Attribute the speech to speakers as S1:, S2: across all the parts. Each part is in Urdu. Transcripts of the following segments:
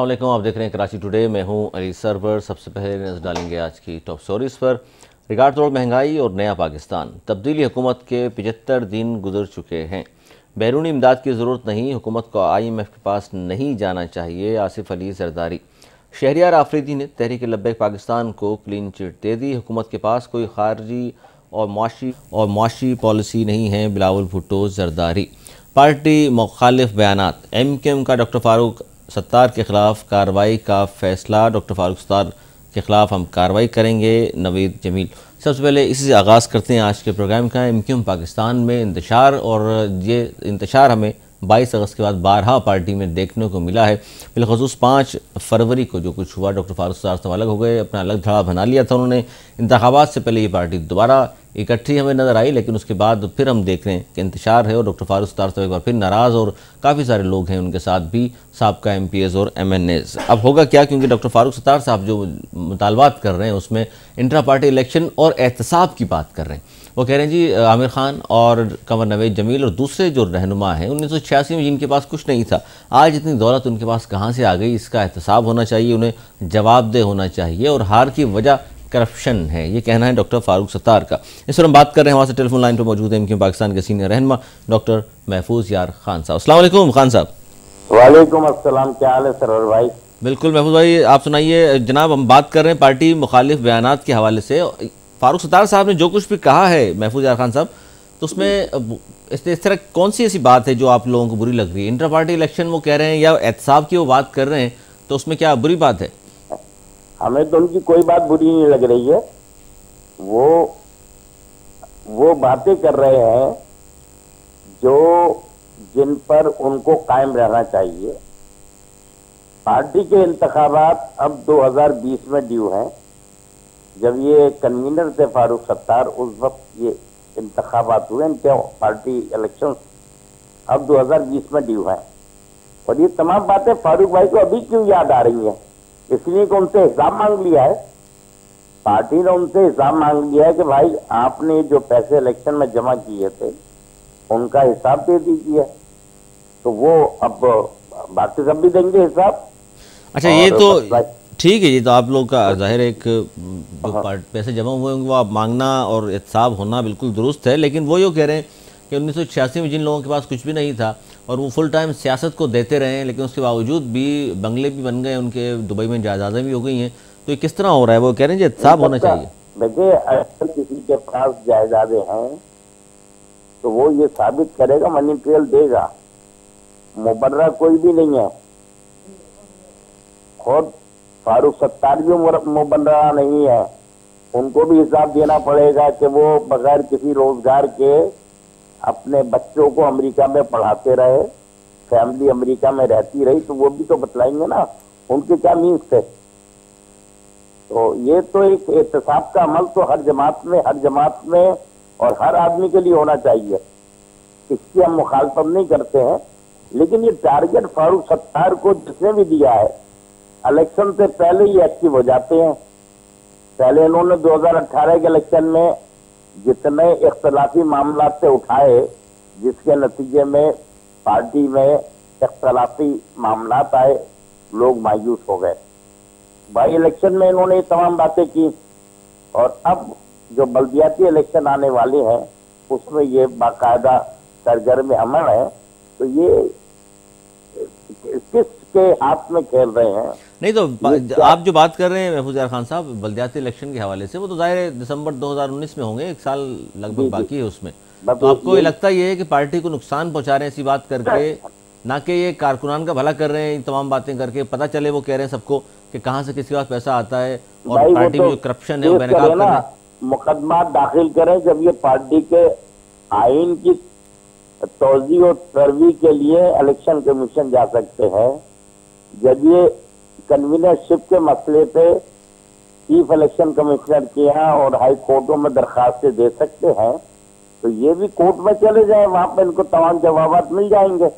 S1: السلام علیکم، آپ دیکھ رہے ہیں کراچی ٹوڈے، میں ہوں علی سرور۔ سب سے پہلے نظر ڈالیں گے آج کی ٹاپ سٹوریز پر۔ ریکارڈ توڑ مہنگائی اور نیا پاکستان۔ تبدیلی حکومت کے پچہتر دن گزر چکے ہیں۔ بیرونی امداد کی ضرورت نہیں، حکومت کو آئی ایم ایف کے پاس نہیں جانا چاہیے، آصف علی زرداری۔ شہریار آفریدی نے تحریک لبیک پاکستان کو کلین چٹ دے دی۔ حکومت کے پاس کوئی خارجی اور معاشی اور معاشی پالیسی نہیں ہے، بلاول بھٹو زرداری۔ پارٹی مخالف بیانات۔ ایم کیم کا ڈاکٹر فاروق ستار کے خلاف کارروائی کا فیصلہ ڈاکٹر فاروق ستار کے خلاف ہم کارروائی کریں گے۔ نوید، جمیل۔ سب سے پہلے اسی سے آغاز کرتے ہیں آج کے پروگرام کا۔ ایم کیوم پاکستان میں انتشار اور یہ انتشار ہمیں بائیس اگست کے بعد بارہا پارٹی میں دیکھنے کو ملا ہے۔ بالخصوص پانچ فروری کو جو کچھ ہوا، ڈاکٹر فاروق ستار سے الگ ہو گئے، اپنا الگ دھڑا بنا لیا تھا انہوں نے۔ انتخابات سے پہلے یہ پارٹی دوبارہ اکٹھی ہمیں نظر آئی، لیکن اس کے بعد پھر ہم دیکھ رہے ہیں کہ انتشار ہے اور ڈاکٹر فاروق ستار سے ایک بار پھر ناراض اور کافی سارے لوگ ہیں۔ ان کے ساتھ بھی سابقہ ایم پی ایز اور ایم این ایز۔ اب ہوگا کیا؟ کیونکہ ڈاکٹر فاروق ستار صاحب جو مطالبات کر رہے ہیں، اس میں انٹرا پارٹی الیکشن اور احتساب کی بات کر رہے ہیں۔ وہ کہہ رہے ہیں جی عامر خان اور کنور نوید جمیل اور دوسرے جو رہنما ہیں انیس سو چھیاسی میں جن کے پاس کچھ نہیں تھا آج اتنی دولت ان کے پاس کہاں سے آ گئی؟ اس کا احتساب ہونا چاہیے انہیں جواب دہ ہونا چاہیے اور ہار کی وجہ کرپشن ہے۔ یہ کہنا ہے ڈاکٹر فاروق ستار کا۔ اس پر ہم بات کر رہے ہیں وہاں سے ٹیلی فون لائن پہ موجود ہیں۔ پاکستان کے سینئر رہنما ڈاکٹر محفوظ یار خان صاحب۔ السلام علیکم خان صاحب۔
S2: وعلیکم السلام کیا حال ہے سرور بھائی؟
S1: بالکل محفوظ بھائی آپ سنائیے جناب ہم بات کر رہے ہیں پارٹی مخالف بیانات کے حوالے سے۔ فاروق ستار صاحب نے جو کچھ بھی کہا ہے محفوظ یار خان صاحب تو اس میں اس طرح کون سی ایسی بات ہے جو آپ لوگوں کو بری لگ رہی ہے؟ انٹر پارٹی الیکشن وہ کہہ رہے ہیں یا احتساب کی وہ بات کر رہے ہیں تو اس میں کیا بری بات ہے؟
S2: ہمیں تو ان کی کوئی بات بری نہیں لگ رہی ہے۔ وہ وہ باتیں کر رہے ہیں جو جن پر ان کو قائم رہنا چاہیے۔ پارٹی کے انتخابات اب دو ہزار بیس میں ڈیو ہیں۔ جب یہ کنوینر تھے فاروق ستار اس وقت یہ انتخابات ہوئے ان کے پارٹی الیکشن اب دو ہزار بیس میں ڈیو ہیں۔ اور یہ تمام باتیں فاروق بھائی کو ابھی کیوں یاد آ رہی ہیں؟ اس لیے کہ ان سے حساب مانگ لیا ہے۔ پارٹی نے ان سے حساب مانگ لیا ہے کہ بھائی آپ نے جو پیسے الیکشن میں جمع کیے تھے ان کا حساب دے دیجیے تو وہ اب باقی سب بھی دیں گے حساب۔
S1: اچھا یہ تو ٹھیک ہے یہ تو آپ لوگ کا ظاہر ایک پیسے جمع ہوئے ہوں گے وہ آپ مانگنا اور احتساب ہونا بالکل درست ہے لیکن وہ یہ کہہ رہے ہیں کہ انیس سو چھیاسی میں جن لوگوں کے پاس کچھ بھی نہیں تھا اور وہ فل ٹائم سیاست کو دیتے رہے ہیں لیکن اس کے باوجود بھی بنگلے بھی بن گئے ان کے دبئی میں جائیدادیں بھی ہو گئی ہیں۔ تو یہ کس طرح ہو رہا ہے؟ وہ کہہ رہے ہیں جی احتساب ہونا چاہیے۔
S2: دیکھیں اگر کسی کے پاس جائیدادیں ہیں تو وہ یہ ثابت کرے گا منی ٹریل دے گا۔ مبرہ کوئی بھی نہیں ہے۔ خود فاروق ستار بھی مبرہ نہیں ہے۔ ان کو بھی حساب دینا پڑے گا کہ وہ بغیر کسی روزگار کے اپنے بچوں کو امریکہ میں پڑھاتے رہے۔ فیملی امریکہ میں رہتی رہی، تو وہ بھی تو بتلائیں گے نا۔ ان کے کیا مینس تھے؟ تو یہ تو ایک احتساب کا عمل تو ہر جماعت میں، ہر جماعت میں اور ہر آدمی کے لیے ہونا چاہیے۔ اس کی ہم مخالفت نہیں کرتے ہیں، لیکن یہ ٹارگٹ فاروق ستار کو جس نے بھی دیا ہے الیکشن سے پہلے ہی ایکٹیو ہو جاتے ہیں۔ پہلے انہوں نے دو ہزار اٹھارہ کے الیکشن میں جتنے اختلافی معاملات سے اٹھائے، جس کے نتیجے میں پارٹی میں اختلافی معاملات آئے، لوگ مایوس ہو گئے۔ بائی الیکشن میں انہوں نے یہ تمام باتیں کی۔ اور اب جو بلدیاتی الیکشن آنے والے ہیں، اس میں یہ باقاعدہ سرگرم عمل ہے۔ تو یہ کس کے ہاتھ میں کھیل رہے ہیں؟
S1: نہیں تو آپ جو بات کر رہے ہیں محفوظ یار خان صاحب بلدیاتی الیکشن کے حوالے سے وہ تو ظاہر دسمبر دو ہزار انیس میں ہوں گے ایک سال لگ بھگ باقی ہے اس میں۔ تو آپ کو یہ لگتا یہ ہے کہ پارٹی کو نقصان پہنچا رہے ہیں ایسی بات کر کے نہ کہ یہ کارکنان کا بھلا کر رہے ہیں تمام باتیں کر کے پتہ چلے وہ کہہ رہے ہیں سب کو کہ کہاں سے کسی پاس پیسہ آتا ہے اور پارٹی میں جو کرپشن ہے وہ بینکاب کر رہے ہیں۔
S2: مقدمات داخل کریں جب یہ پارٹی کے آئین کی توضیح و تروی کے لیے الیکشن کمیشن جا سکتے ہیں۔ جب یہ کنوینرشپ کے مسئلے پہ چیف الیکشن کمشنر کے یہاں اور ہائی کورٹوں میں درخواستیں دے سکتے ہیں۔ تو یہ بھی کورٹ میں چلے جائیں وہاں پہ ان کو تمام جوابات مل جائیں گے۔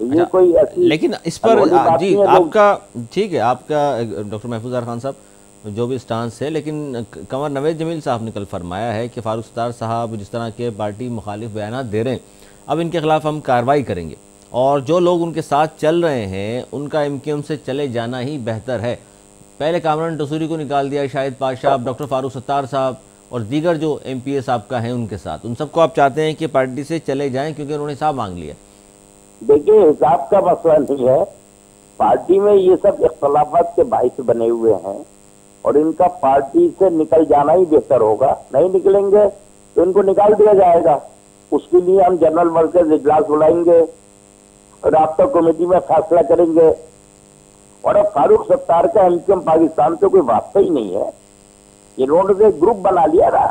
S2: یہ کوئی
S1: لیکن اس پر جی آپ کا ٹھیک ہے آپ کا ڈاکٹر محفوظ خان صاحب جو بھی سٹانس ہے لیکن کنور نوید جمیل صاحب نے کل فرمایا ہے کہ فاروق ستار صاحب جس طرح کے پارٹی مخالف بیانات دے رہے ہیں اب ان کے خلاف ہم کاروائی کریں گے۔ اور جو لوگ ان کے ساتھ چل رہے ہیں، ان کا ایم کیو ایم سے چلے جانا ہی بہتر ہے۔ پہلے کامران ڈسوری کو نکال دیا شاہد پاشا ڈاکٹر فاروق ستار صاحب اور دیگر جو ایم پی ایس آپ کا ہیں ان کے ساتھ۔ ان سب کو آپ چاہتے ہیں کہ پارٹی سے چلے جائیں کیونکہ انہوں نے حساب مانگ لیا۔
S2: دیکھیے، حساب کا مسئلہ نہیں ہے۔ پارٹی میں یہ سب اختلافات کے باعث بنے ہوئے ہیں اور ان کا پارٹی سے نکل جانا ہی بہتر ہوگا۔ نہیں نکلیں گے تو ان کو نکال دیا جائے گا۔ اس کے لیے ہم جنرل ورکرز اجلاس بلائیں گے۔ رابطہ کمیٹی میں فیصلہ کریں گے۔ اور اب فاروق ستار کا ایم کیو ایم پاکستان سے کوئی واسطہ ہی نہیں ہے۔ انہوں نے گروپ بنا لیا نا۔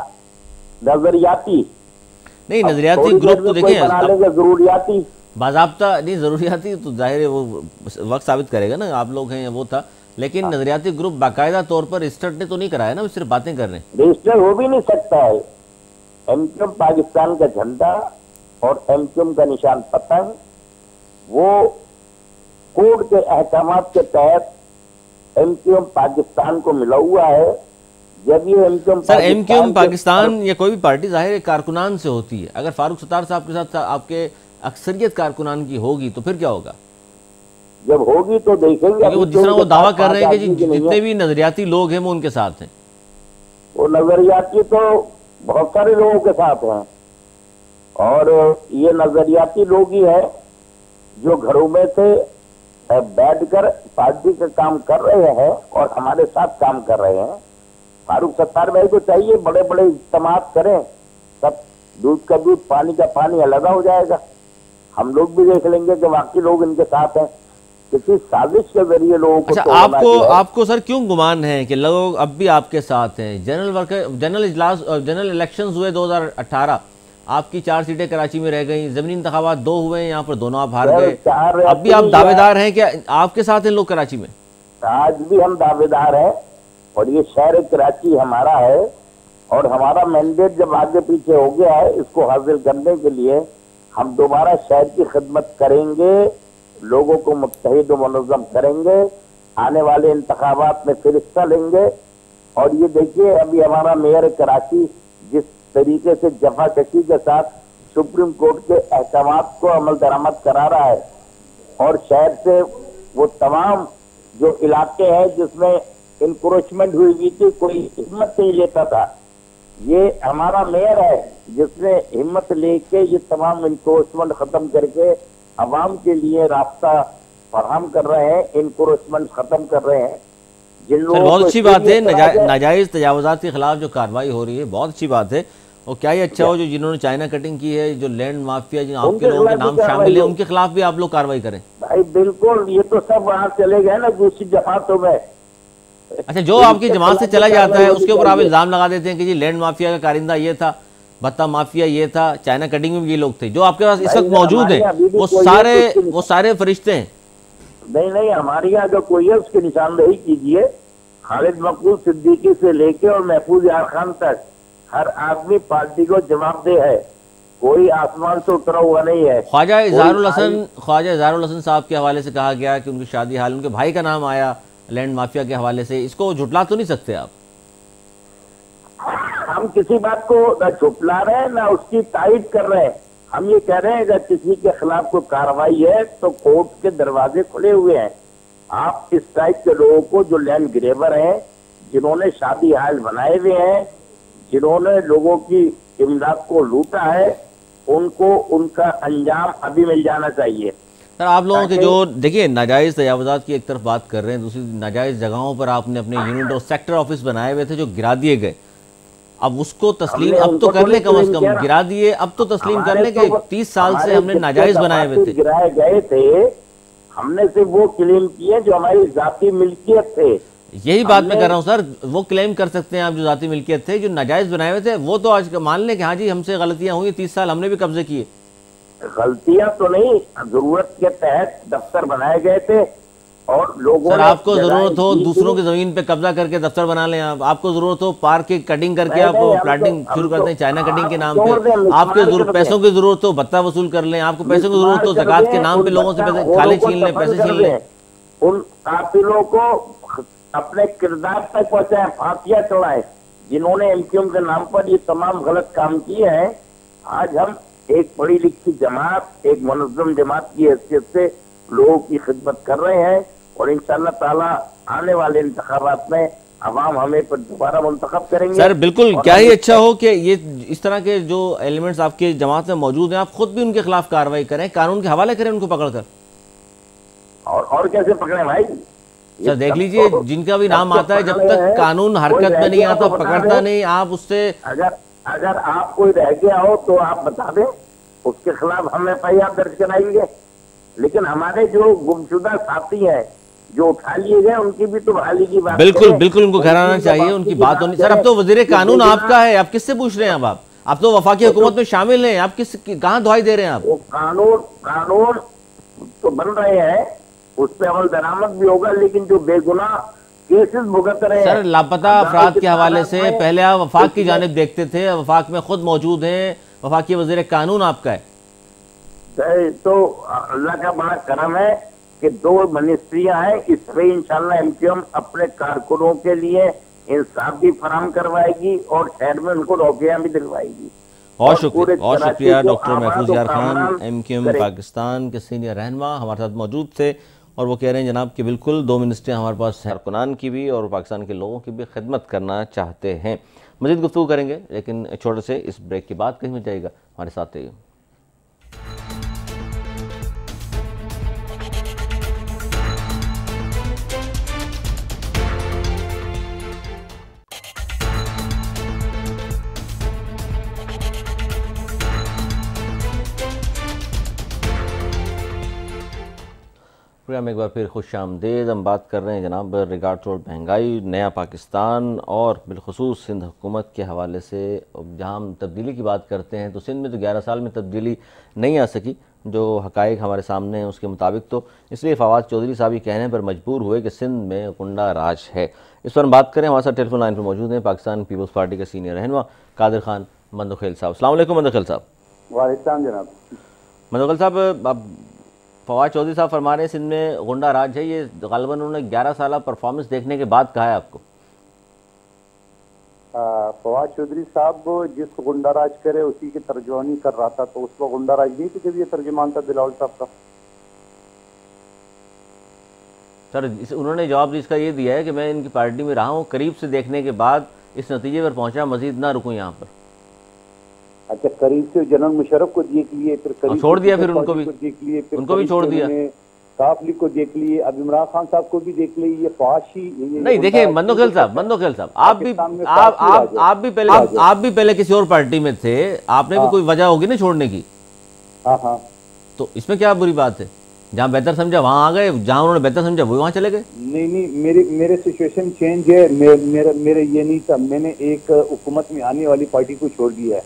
S2: نظریاتی۔
S1: نہیں نظریاتی گروپ تو
S2: کوئی بنا لیں
S1: دیکھیں
S2: گے ضروریاتی۔
S1: باضابطہ نہیں ضروریاتی تو ظاہر ہے وہ وقت ثابت کرے گا نا۔ آپ لوگ ہیں وہ تھا۔ لیکن نظریاتی گروپ باقاعدہ طور پر رجسٹرڈ نے تو نہیں کرایا نا وہ صرف باتیں کر رہے ہیں۔
S2: رجسٹر ہو بھی نہیں سکتا ہے۔ ایم کیو ایم پاکستان کا جھنڈا اور ایم کیو ایم کا نشان پتنگ۔ وہ کوڈ کے احکامات کے تحت ایم کیو ایم پاکستان کو ملا ہوا ہے۔ جب یہ M Q M
S1: sir M Q M Pakistan یا کوئی بھی پارٹی ظاہر ہے کارکنان سے ہوتی ہے۔ اگر فاروق ستار صاحب کے ساتھ آپ کے اکثریت کارکنان کی ہوگی تو پھر کیا ہوگا؟
S2: جب ہوگی تو دیکھیں گے۔
S1: جس طرح وہ دعویٰ کر رہے ہیں کہ جی جتنے۔ بھی نظریاتی لوگ ہیں وہ ان کے ساتھ ہیں۔
S2: وہ نظریاتی تو بہت سارے لوگوں کے ساتھ ہیں۔ اور یہ نظریاتی لوگ ہی ہیں۔ جو گھروں میں سے بیٹھ کر پارٹی کا کام کر رہے ہیں اور ہمارے ساتھ کام کر رہے ہیں۔ فاروق ستار بھائی کو چاہیے بڑے بڑے اجتماعات کریں۔ سب دودھ کا دودھ پانی کا پانی الگ ہو جائے گا۔ ہم لوگ بھی دیکھ لیں گے کہ واقعی لوگ ان کے ساتھ ہیں۔ کسی سازش کے ذریعے لوگوں کو
S1: اچھا آپ کو آپ کو سر کیوں گمان ہے کہ لوگ اب بھی آپ کے ساتھ ہیں؟ جنرل ورکر جنرل اجلاس جنرل الیکشنز ہوئے دو ہزار اٹھارہ۔ آپ کی چار سیٹیں کراچی میں رہ گئیں زمینی انتخابات دو ہوئے ہیں یہاں پر دونوں آپ ہار گئے۔ اب بھی آپ دعوے دار ہیں۔ کہ آپ کے ساتھ ہیں لوگ کراچی میں؟
S2: آج بھی ہم دعوے دار ہیں اور یہ شہر کراچی ہمارا ہے اور ہمارا مینڈیٹ جب آگے پیچھے ہو گیا ہے اس کو حاصل کرنے کے لیے ہم دوبارہ شہر کی خدمت کریں گے لوگوں کو متحد و منظم کریں گے آنے والے انتخابات میں پھر حصہ لیں گے۔ اور یہ دیکھیے ابھی ہمارا میئر کراچی جس طریقے سے جفا کشی کے ساتھ سپریم کورٹ کے احکامات کو عمل درآمد کرا رہا ہے، اور شہر سے وہ تمام جو علاقے ہیں جس میں انکروچمنٹ ہوئی ہوئی تھی، کوئی ہمت نہیں لیتا تھا۔ یہ ہمارا میئر ہے، جس نے ہمت لے کے یہ تمام انکروچمنٹ ختم کر کے عوام کے لیے رابطہ فراہم کر رہے ہیں انکروچمنٹ ختم کر رہے ہیں۔
S1: بہت اچھی بات ہے ناجائز تجاوزات کے خلاف جو کاروائی ہو رہی ہے بہت اچھی بات ہے۔ اور کیا یہ اچھا ہو جو جنہوں نے چائنا کٹنگ کی ہے جو لینڈ مافیا جن آپ کے لوگوں کے نام شامل ہیں۔ ان کے خلاف بھی آپ لوگ کاروائی کریں۔
S2: بھائی بالکل یہ تو سب وہاں چلے گئے نا دوسری جماعتوں میں۔
S1: اچھا جو آپ کی جماعت سے چلا جاتا ہے اس کے اوپر آپ الزام لگا دیتے ہیں کہ جی لینڈ مافیا کا کارندہ یہ تھا بھتا مافیا یہ تھا چائنا کٹنگ میں بھی یہ لوگ تھے۔ جو آپ کے پاس اس وقت موجود ہیں وہ سارے۔ وہ سارے فرشتے ہیں۔
S2: نہیں نہیں ہمارے یہاں اگر کوئی ہے اس کی نشاندہی کیجیے۔ خالد مقبول صدیقی سے لے کے اور محفوظ یار خان تک۔ ہر آدمی پارٹی کو جواب دہ ہے۔ کوئی آسمان سے اترا ہوا نہیں ہے۔
S1: خواجہ اظہار الحسن خواجہ اظہار الحسن صاحب کے حوالے سے کہا گیا کہ ان کی شادی حال ان کے بھائی کا نام آیا لینڈ مافیا کے حوالے سے۔ اس کو جھٹلا تو نہیں سکتے آپ؟
S2: ہم کسی بات کو نہ چھپلا رہے ہیں نہ اس کی تائید کر رہے ہیں۔ ہم یہ کہہ رہے ہیں اگر کسی کے خلاف کوئی کاروائی ہے تو کورٹ کے دروازے کھلے ہوئے ہیں۔ آپ اس ٹائپ کے لوگوں کو جو لینڈ گریور ہیں جنہوں نے شادی حال بنائے ہوئے ہیں جنہوں نے لوگوں کی امداد کو لوٹا ہے ان کو ان کا انجام ابھی مل جانا چاہیے۔
S1: سر آپ لوگوں کے جو دیکھیے ناجائز تجاوزات کی ایک طرف بات کر رہے ہیں۔ دوسری ناجائز جگہوں پر آپ نے اپنے یونٹ اور سیکٹر آفس بنائے ہوئے تھے جو گرا دیے گئے۔ اب اس کو تسلیم اب تو کر لیں
S2: نہیں
S1: کم از کم۔ گرا دیے۔ اب تو تسلیم کر لیں کہ تیس سال سے ہم نے ناجائز بنائے ہوئے تھے۔
S2: گرائے گئے تھے ہم نے صرف وہ کلیم کیے جو ہماری ذاتی ملکیت تھے۔
S1: یہی بات میں کر رہا ہوں سر وہ کلیم کر سکتے ہیں آپ جو ذاتی ملکیت تھے جو ناجائز بنائے ہوئے تھے۔ وہ تو آج مان لیں کہ ہاں جی ہم سے غلطیاں ہوئی تیس سال ہم نے بھی قبضے کیے۔
S2: غلطیاں تو نہیں ضرورت کے تحت دفتر بنائے گئے تھے۔ اور لوگوں
S1: سر آپ کو ضرورت ہو دوسروں۔ کی زمین پہ قبضہ کر کے دفتر بنا لیں آپ آپ کو ضرورت ہو پارک کی کٹنگ کر کے آپ پلاٹنگ
S2: ہم
S1: شروع کرتے ہیں چائنا کٹنگ کے نام پہ
S2: دیں،
S1: آپ کے
S2: کر
S1: پیسوں کی ضرورت ہو بھتہ وصول کر لیں آپ کو پیسوں کی ضرورت ہو
S2: کر
S1: کے
S2: دیں،
S1: نام پہ لوگوں سے پیسے کھالے
S2: کو
S1: چھین لیں پیسے
S2: کر
S1: چھین لیں
S2: دیں۔ ان قاتلوں کو اپنے کردار تک پہنچائیں پھانسیاں چڑھائیں جنہوں نے ایم کیو ایم کے نام پر یہ تمام غلط کام کیے ہیں آج ہم ایک پڑھی لکھی جماعت ایک منظم جماعت کی حیثیت سے لوگوں کی خدمت کر رہے ہیں اور انشاءاللہ تعالی آنے والے انتخابات میں عوام ہمیں پر دوبارہ منتخب کریں گے
S1: سر بالکل کیا ہی اچھا ہو کہ یہ اس طرح کے جو ایلیمنٹس آپ کے جماعت میں موجود ہیں آپ خود بھی ان کے خلاف کارروائی کریں قانون کے حوالے کریں ان کو پکڑ کر۔
S2: اور اور کیسے پکڑے بھائی؟
S1: سر دیکھ
S2: لیجیے
S1: جن کا بھی نام آتا ہے جب تک قانون حرکت میں نہیں آتا پکڑتا۔ نہیں آپ اس سے
S2: اگر اگر آپ کوئی رہ گیا ہو تو آپ بتا دیں اس کے خلاف ہم ایف آئی آر درج کرائیں گے۔ لیکن ہمارے جو گمشدہ ساتھی ہیں جو اٹھا لیے گئے ان کی بھی تو بحالی کی بات
S1: بالکل۔ بالکل ان کو گھرانا
S2: کی
S1: چاہیے ان کی بات ہونی سر اب۔ تو وزیر قانون آپ کا ہے آپ کس سے پوچھ رہے ہیں اب آپ آپ تو وفاقی حکومت میں شامل ہیں آپ کس کہاں دعائی دے رہے ہیں آپ
S2: قانون قانون تو بن رہے ہیں اس پہ عمل درآمد بھی ہوگا لیکن جو بے گناہ کیسز بھگت رہے ہیں
S1: سر لاپتہ افراد کے حوالے سے پہلے آپ وفاق کی جانب دیکھتے تھے وفاق میں خود موجود ہیں وفاقی وزیر قانون آپ کا ہے
S2: تو اللہ کا بڑا کرم ہے کہ دو منسٹریاں ہیں اس پہ انشاءاللہ ایم کیو ایم اپنے کارکنوں کے لیے انصاف بھی فراہم کروائے گی اور شہر میں ان کو نوکریاں بھی دلوائے گی۔
S1: اور شکریہ اور شکریہ doctor Mahfooz Yar Khan M Q M. Pakistan کے سینئر رہنما ہمارے ساتھ موجود تھے اور وہ کہہ رہے ہیں جناب کہ بالکل دو منسٹریاں ہمارے پاس کارکنان کی بھی اور پاکستان کے لوگوں کی بھی خدمت کرنا چاہتے ہیں۔ مزید گفتگو کریں گے لیکن چھوٹے سے اس بریک کے بعد کہیں جائے گا۔ ہمارے ساتھ رہیے پروگرام ایک بار پھر خوش آمدید. ہم بات کر رہے ہیں جناب ریگارڈ توڑ مہنگائی نیا پاکستان اور بالخصوص سندھ حکومت کے حوالے سے جہاں ہم تبدیلی کی بات کرتے ہیں تو سندھ میں تو گیارہ سال میں تبدیلی نہیں آ سکی جو حقائق ہمارے سامنے ہیں اس کے مطابق تو. اس لیے فواد چودھری صاحب یہ کہنے پر مجبور ہوئے کہ سندھ میں کنڈا راج ہے. اس پر ہم بات کریں. ہمارے ساتھ ٹیلی فون لائن پر موجود ہیں پاکستان پیپلز پارٹی کے سینئر رہنما قادر خان مندوخیل صاحب. السلام علیکم مندوخیل صاحب.
S2: وعلیکم جناب.
S1: مندوخیل صاحب اب فواد چودھری صاحب فرما رہے ہیں سندھ میں غنڈہ راج ہے یہ غالباً انہوں نے گیارہ سالہ پرفارمنس دیکھنے کے بعد کہا ہے آپ کو۔
S3: فواد چودھری صاحب جس کو گنڈا راج کرے اسی کی ترجمانی کر رہا تھا تو اس کو گنڈا راج نہیں تھی جب یہ ترجمان تھا بلاول صاحب کا؟
S1: سر انہوں نے جواب اس کا یہ دیا ہے کہ میں ان کی پارٹی میں رہا ہوں قریب سے دیکھنے کے بعد اس نتیجے پر پہنچا مزید نہ رکوں یہاں پر۔
S3: اچھا قریب سے جنرل مشرف کو دیکھ لیے پھر قریب
S1: چھوڑ دیا پھر ان کو بھی۔
S3: دیکھ لیے
S1: ان کو بھی چھوڑ دیا۔
S3: انہوں نے کاف لیگ کو دیکھ لیے اب عمران خان صاحب کو بھی دیکھ لیے یہ فواش ہی یہ- یہ
S1: نہیں دیکھیں مندو خیل صاحب مندو خیل صاحب آپ بھی آپ بھی پہلے آپ بھی پہلے کسی اور پارٹی میں تھے آپ نے بھی کوئی وجہ ہوگی نا چھوڑنے کی؟
S3: ہاں ہاں۔
S1: تو اس میں کیا بری بات ہے؟ جہاں بہتر سمجھا وہاں آ گئے جہاں انہوں نے بہتر سمجھا وہ وہاں چلے گئے؟
S3: نہیں نہیں میرے سچویشن چینج ہے میرا یہ نہیں تھا میں نے ایک حکومت میں آنے والی پارٹی کو چھوڑ دیا ہے۔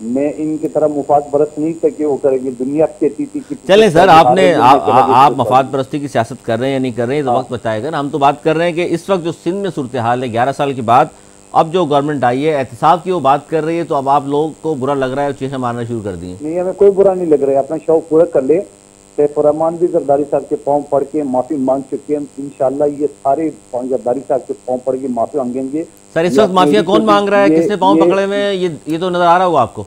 S3: میں ان کی طرح مفاد برس نہیں تھا کہ وہ کرے گی دنیا کہتی تھی
S1: چلیں سر آپ نے آپ مفاد پرستی کی سیاست کر رہے ہیں یا نہیں کر رہے ہیں تو وقت بتائے گا نا۔ ہم تو بات کر رہے ہیں کہ اس وقت جو سندھ میں صورتحال ہے گیارہ سال کے بعد اب جو گورنمنٹ آئی ہے احتساب کی وہ بات کر رہی ہے تو اب آپ لوگوں کو برا لگ رہا ہے اور چیخیں مارنا شروع کر دی ہیں
S3: نہیں ہمیں کوئی برا نہیں لگ رہا ہے اپنا شوق پورا کر لے سیف الرحمان بھی زرداری صاحب کے پاؤں پڑھ کے معافی مانگ چکے ہیں۔ انشاءاللہ یہ سارے پاؤں زرداری صاحب کے پاؤں پڑھ کے معافی مانگیں گے۔
S1: سر اس
S3: یہ
S1: وقت
S3: اپنے
S1: کون مانگ رہا ہے؟
S3: یہ-
S1: کس نے پاؤں
S3: یہ-
S1: پکڑے ہیں؟ یہ یہ تو نظر آ رہا ہوگا آپ کو۔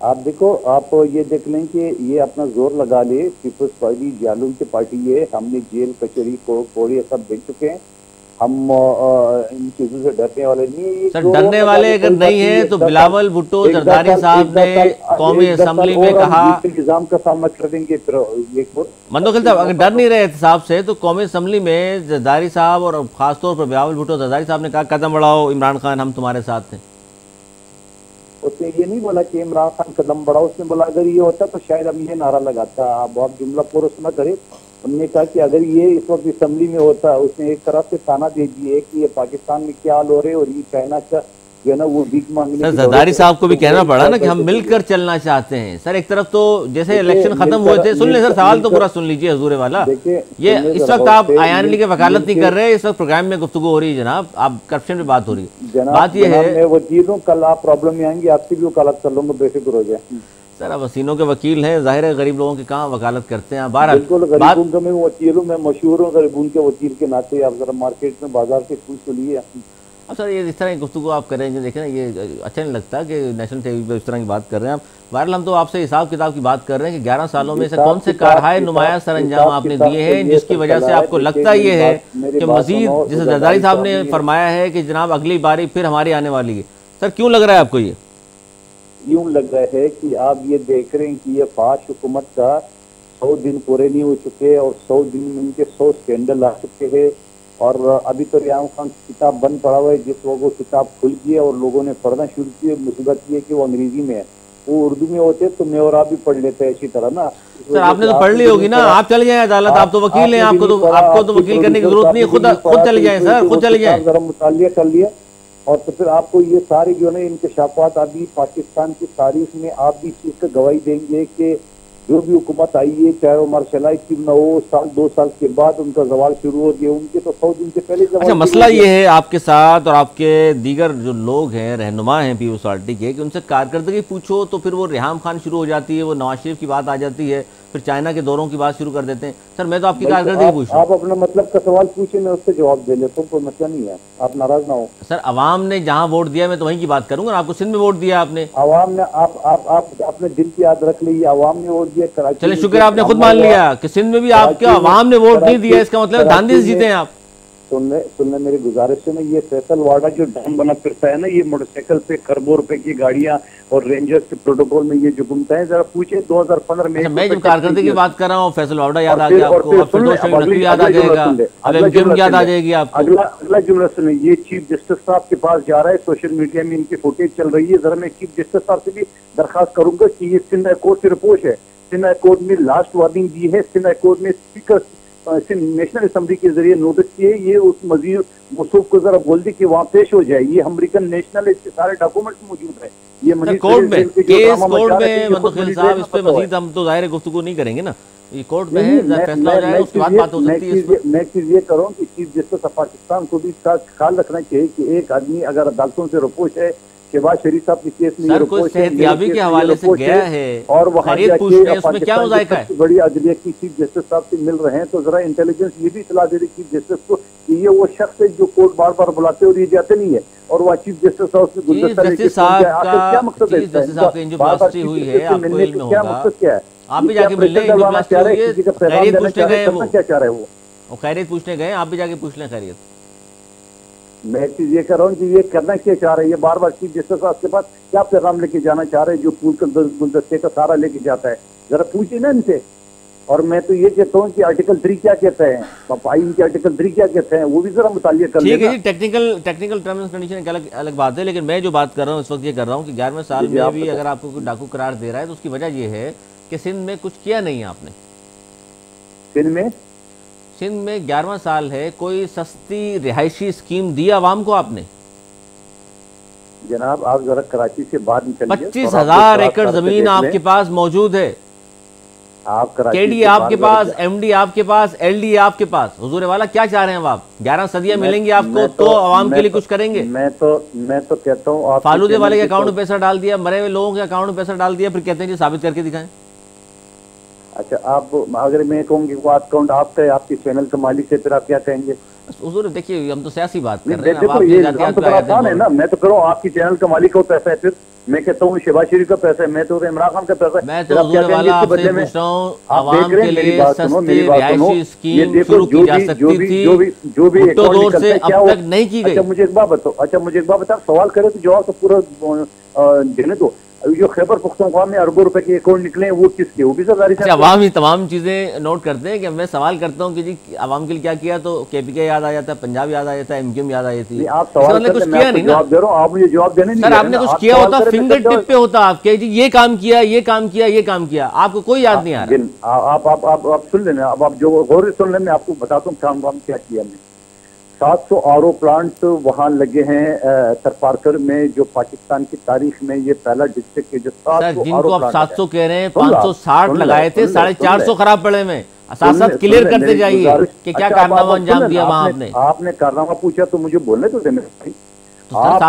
S3: آپ دیکھو آپ یہ دیکھ لیں کہ یہ اپنا زور لگا لے۔ پیپلز پارٹی جالون کی پارٹی ہے۔ ہم نے جیل کچہری کو کوڑی سب دیکھ چکے ہیں۔ ہم ان چیزوں سے ڈرنے والے نہیں
S1: سر ڈرنے والے
S3: لے،
S1: اگر نہیں ہیں۔ تو بلاول بھٹو زرداری صاحب نے قومی اسمبلی میں کہا
S3: الزام کا سامنا کر دیں گے پھر ایک اور-
S1: مندو خیل صاحب اگر ڈر نہیں رہے احتساب سے تو قومی اسمبلی میں زرداری صاحب اور خاص طور پر بلاول بھٹو زرداری صاحب نے کہا قدم بڑھاؤ عمران خان ہم تمہارے ساتھ ہیں
S3: اس نے یہ نہیں بولا کہ عمران خان قدم بڑھاؤ اس نے بولا اگر یہ ہوتا تو شاید ہم یہ نعرہ لگاتا آپ جملہ پورس نہ کرے انہوں نے کہا کہ اگر یہ اس وقت اسمبلی میں ہوتا اس نے ایک طرف سے تانا دے دیے کہ یہ پاکستان میں کیا حال ہو رہے اور یہ چائنا کا جو ہے نا وہ مانگنے
S1: زرداری۔ صاحب کو بھی کہنا
S3: وہ
S1: پڑا نا کہ ہم مل
S3: سے-
S1: کر چلنا چاہتے ہیں۔ سر ایک طرف تو جیسے الیکشن ختم ہوئے تھے سن لیں سر سوال تو پورا سن لیجیے حضور والا۔ یہ اس وقت آپ
S3: سے،
S1: آئین علی کے وکالت
S3: مل
S1: نہیں کر رہے اس وقت پروگرام میں گفتگو ہو رہی ہے جناب آپ کرپشن پہ بات ہو رہی ہے۔ بات یہ ہے
S3: میں وکیل ہوں کل آپ پرابلم میں آئیں گے آپ کی بھی وکالت کر لوں گا بے فکر ہو جائے
S1: سر آپ حسینوں کے وکیل ہیں ظاہر ہے غریب لوگوں کی کہاں وکالت کرتے ہیں؟ بہرحال
S3: بالکل غریبوں کا میں وکیل ہوں میں مشہور ہوں غریبوں کے وکیل کے ناطے آپ ذرا مارکیٹ میں بازار سے پوچھ تو لیے۔
S1: اب سر یہ اس طرح کی گفتگو آپ کر رہے ہیں دیکھیں یہ اچھا نہیں لگتا کہ نیشنل ٹی وی پہ اس طرح کی بات کر رہے ہیں آپ۔ بہرحال ہم تو آپ سے حساب کتاب کی بات کر رہے ہیں کہ گیارہ سالوں میں سے کون سے کارہائے نمایاں سر انجام آپ نے دیے ہیں جس کی وجہ سے آپ کو لگتا یہ ہے کہ مزید جیسے
S3: زرداری
S1: صاحب نے- فرمایا ہے کہ جناب اگلی باری پھر ہماری آنے والی ہے۔ سر کیوں لگ رہا ہے آپ کو یہ؟
S3: یوں لگ رہا ہے کہ آپ یہ دیکھ رہے ہیں کہ یہ فاش حکومت کا سو دن پورے نہیں ہو چکے اور سو دن میں ان کے سو سکینڈل آ چکے ہیں اور ابھی تو ریام خان کی کتاب بند پڑا ہوا ہے جس وقت وہ کتاب کھل گئی ہے اور لوگوں نے پڑھنا شروع کی مصیبت یہ کہ وہ انگریزی میں ہے وہ اردو میں ہوتے تو میں اور آپ بھی پڑھ لیتے ہیں اسی طرح نا۔
S1: سر آپ نے تو پڑھ لی ہوگی نا۔ آپ چل جائیں عدالت آپ تو وکیل ہیں آپ کو تو آپ کو وکیل کرنے کی ضرورت نہیں خود چلے
S3: تو
S1: جائیں سر خود چلے
S3: وہ
S1: جائیں
S3: ذرا مطالعہ کر لیا۔ اور تو پھر آپ کو یہ سارے جو ہے نا انکشافات ابھی پاکستان کی تاریخ میں آپ بھی اس چیز کا گواہی دیں گے کہ جو بھی حکومت آئی ہے چاہے وہ مارشلائی کی نہ ہو سال دو سال کے بعد ان کا زوال شروع ہو گیا ان کے تو سو دن سے پہلے زوال
S1: اچھا مسئلہ۔ یہ ہے آپ کے ساتھ اور آپ کے دیگر جو لوگ ہیں رہنما ہیں پیپلز پارٹی کے کہ ان سے کارکردگی پوچھو تو پھر وہ ریحام خان شروع ہو جاتی ہے وہ نواز شریف کی بات آ جاتی ہے پھر چائنا کے دوروں کی بات شروع کر دیتے ہیں۔ سر میں تو آپ کی کارکردگی پوچھ رہا ہوں۔
S3: آپ اپنا مطلب کا سوال پوچھیں میں اس سے جواب دے لیتا ہوں کوئی مسئلہ نہیں ہے۔ آپ ناراض نہ ہو
S1: سر عوام نے جہاں ووٹ دیا میں تو وہیں کی بات کروں گا آپ کو سندھ میں ووٹ دیا آپ نے۔
S3: عوام نے آپ اپنے دل کی یاد رکھ لی عوام نے ووٹ کراچی
S1: چلے شکر آپ نے خود مان۔ لیا کہ سندھ میں بھی آپ کے عوام نے ووٹ نہیں دیا اس کا مطلب دھاندلی سے جیتے ہیں آپ
S3: سننے سننے میری گزارش ہے نا یہ فیصل واڈا جو ڈھنگ بنا پھرتا ہے نا یہ موٹر سائیکل پہ کروڑوں روپے کی گاڑیاں اور رینجرز کے پروٹوکول میں یہ جو گھومتا ہے ذرا پوچھے دو ہزار پندرہ میں
S1: اچھا میں جب کارکردگی کی بات کر رہا ہوں فیصل واؤڈا یاد آ گیا آپ کو اب شریف
S3: اب
S1: نقوی یاد آ جائے گا اب ایم
S3: جملہ
S1: یاد آ۔ جائے گی آپ کو۔
S3: اگلا جملہ سنیں یہ چیف جسٹس صاحب کے پاس جا رہا ہے سوشل میڈیا میں ان کی فوٹیج چل رہی ہے۔ ذرا میں چیف جسٹس صاحب سے بھی درخواست کروں گا کہ یہ سندھ ہائی کورٹ سے رپورٹ ہے۔ سندھ ہائی کورٹ میں لاسٹ وارننگ دی ہے سندھ ہائی کورٹ میں اسپیکر نیشنل اسمبلی کے ذریعے نوٹس کیے یہ اس مزید مصوف کو ذرا بول دی کہ وہاں پیش ہو جائے۔ یہ امریکن نیشنل اس کے سارے ڈاکومنٹس موجود ہیں۔ یہ منی
S1: کورٹ میں کیس کورٹ میں منتقل
S3: منی
S1: صاحب اس پہ۔ مزید ہم تو ظاہر گفتگو نہیں کریں گے نا۔ یہ کورٹ میں ہے فیصلہ ہو جائے اس کے بعد بات ہو سکتی ہے
S3: میں چیز یہ کروں کہ چیف جسٹس آف پاکستان کو بھی اس کا خیال رکھنا چاہیے کہ ایک آدمی اگر عدالتوں سے رپوش ہے شہباز شریف صاحب کے کیس میں
S1: سر کوئی
S3: رپوش ہے
S1: صحت
S3: میرے
S1: یابی
S3: کیس
S1: کے حوالے سے گیا ہے؟
S3: اور وہاں جا کے
S1: اس میں کیا
S3: پاکستان
S1: مذائقہ ہے؟
S3: بڑی عدلیہ کی چیف جسٹس صاحب سے مل رہے ہیں تو ذرا انٹیلیجنس یہ بھی اطلاع دے رہی چیف جسٹس کو کہ یہ وہ شخص ہے جو کورٹ بار بار بلاتے اور یہ جاتے نہیں ہے اور وہ چیف جسٹس صاحب سے
S1: کا
S3: مقصد ہے
S1: کی
S3: کیا مقصد کیا ہے؟
S1: آپ بھی جا کے مل لیں
S3: دینا
S1: پوچھنے گئے وہ خیریت پوچھنے گئے آپ بھی جا کے پوچھ لیں خیریت۔
S3: میں چیز یہ کر رہا ہوں کہ یہ کرنا کیا چاہ رہے ہیں؟ یہ بار بار چیف جسٹس صاحب کے پاس کیا پیغام لے کے جانا چاہ رہے ہیں؟ جو پھول کا گلدستے کا سارا لے کے جاتا ہے۔ ذرا پوچھیے نا ان سے۔ اور میں تو یہ کہتا ہوں کہ آرٹیکل تھری کیا کہتا ہے؟ پپائی ان کے آرٹیکل تھری کیا کہتے ہیں؟ وہ بھی ذرا مطالعہ کر
S1: ٹھیک ہے جی ٹیکنیکل ٹیکنیکل ٹرمز کنڈیشن ایک الگ الگ بات ہے لیکن میں جو بات کر رہا ہوں اس وقت یہ کر رہا ہوں کہ گیارہویں سال میں بھی۔ اگر آپ کو کوئی ڈاکو قرار دے رہا ہے تو اس کی وجہ یہ ہے کہ سندھ میں کچھ کیا نہیں آپ نے۔
S3: سندھ میں؟
S1: سندھ میں گیارہواں سال ہے کوئی سستی رہائشی اسکیم دی عوام کو آپ نے؟
S3: جناب آپ ذرا کراچی سے باہر نکلیے
S1: پچیس ہزار ایکڑ زمین آپ۔ کے پاس موجود ہے۔
S3: آپ
S1: کے ڈی آپ کے پاس ایم ڈی آپ کے پاس ایل ڈی آپ کے پاس۔ حضور والا کیا چاہ رہے ہیں آپ؟ گیارہ صدیاں ملیں گی آپ کو تو عوام کے لیے کچھ کریں گے؟
S3: میں تو میں تو کہتا ہوں
S1: فالودے والے کے اکاؤنٹ
S3: میں
S1: پیسہ ڈال دیا مرے ہوئے لوگوں کے اکاؤنٹ میں پیسہ ڈال دیا پھر کہتے ہیں جی ثابت کر کے دکھائیں۔
S3: اچھا آپ اگر میں کہوں گی وہ اکاؤنٹ آپ کا ہے آپ کی چینل کا مالک ہے پھر آپ کیا کہیں گے؟
S1: حضور دیکھیے ہم تو سیاسی بات کر رہے ہیں
S3: نا میں تو کروں آپ کی چینل کا مالک ہو پیسہ ہے پھر۔ میں کہتا ہوں شہباز شریف کا پیسہ ہے میں تو عمران خان کا پیسہ ہے۔
S1: میں تو حضور والا آپ
S3: کے
S1: سے
S3: بدلے میں؟
S1: پوچھ رہا ہوں عوام کے لیے سستی رہائشی
S3: یہ
S1: اسکیم
S3: دیکھو
S1: شروع
S3: جو
S1: کی جا
S3: بھی جو
S1: سکتی
S3: بھی
S1: تھی بھٹو دور سے اب تک نہیں کی گئی۔
S3: اچھا مجھے ایک بات بتاؤ اچھا مجھے ایک بات بتا سوال کرے تو جواب تو پورا دینے دو۔ ابھی جو خیبر پختونخوا میں اربوں روپے کے اکاؤنٹ نکلے ہیں وہ کس کے؟ وہ بھی سرداری صاحب کے-
S1: عوام ہی تمام چیزیں نوٹ کرتے ہیں کہ میں سوال کرتا ہوں کہ جی عوام کے لیے کیا کیا؟ تو کے پی کے یاد آ جاتا ہے پنجاب یاد آ جاتا ہے ایم کیو یاد آ جاتی ہے۔
S3: آپ سوال
S1: مطلب کچھ
S3: میں
S1: کیا نہیں
S3: جواب دے رہا ہوں آپ مجھے جواب دینے نہیں
S1: سر آپ نے کچھ کیا ہوتا
S3: میں
S1: فنگر ٹپ پہ ہوتا آپ کہ جی یہ کام کیا یہ کام کیا یہ کام کیا۔ آپ کو کوئی یاد نہیں آ رہا۔
S3: آپ سن لینا اب آپ جو غور سن لیں میں آپ کو بتاتا ہوں کام وام کیا کیا نے۔ سات سو آر او پلانٹ وہاں لگے ہیں ترپارکر میں جو پاکستان کی تاریخ میں یہ پہلا ڈسٹرکٹ ہے جو سات سو
S1: جن
S3: آر
S1: کو
S3: او
S1: آپ
S3: پلانٹ
S1: سات سو کہہ رہے ہیں پانچ سو ساٹھ لگائے تھے ساڑھے چار۔ سو خراب پڑے میں ساتھ
S3: سن
S1: ساتھ
S3: لیں،
S1: کلیئر
S3: سن لیں،
S1: کرتے جائیے کہ کیا
S3: اچھا،
S1: کارنامہ
S3: آپ- آپ
S1: انجام دیا وہاں
S3: آپ
S1: آپ نے۔
S3: آپ نے کارنامہ پوچھا تو مجھے بولنے تو دے میرے آپ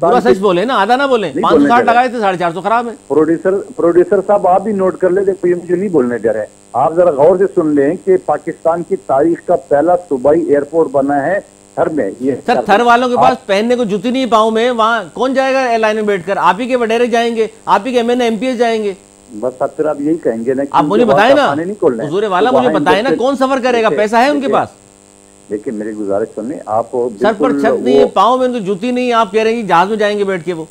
S1: پورا سچ بولے نا آدھا نہ بولیں۔ پانچ سو ساٹھ۔ لگائے تھے ساڑھے چار سو خراب ہے
S3: پروڈیوسر پروڈیوسر صاحب آپ بھی نوٹ کر لیں دیکھو یہ مجھے نہیں بولنے دے رہے۔ آپ ذرا غور سے سن لیں کہ پاکستان کی تاریخ کا پہلا صوبائی ایئرپورٹ بنا ہے تھر میں یہ
S1: سر تھر والوں کے پاس پہننے کو جوتی نہیں پاؤں میں وہاں کون جائے گا ایئر لائن میں بیٹھ کر؟ آپ ہی کے وڈیرے جائیں گے آپ ہی کے M N MPs جائیں گے۔
S3: بس اب پھر آپ یہی کہیں گے نا
S1: آپ مجھے بتائیں نا۔ حضور والا مجھے بتائیں نا کون سفر کرے گا؟ پیسہ ہے ان کے پاس؟
S3: دیکھیں میری گزارش سنیں آپ
S1: سر پر چھت نہیں ہے پاؤں میں ان کو جوتی نہیں آپ کہہ رہے ہیں جہاز میں جائیں گے بیٹھ کے وہ۔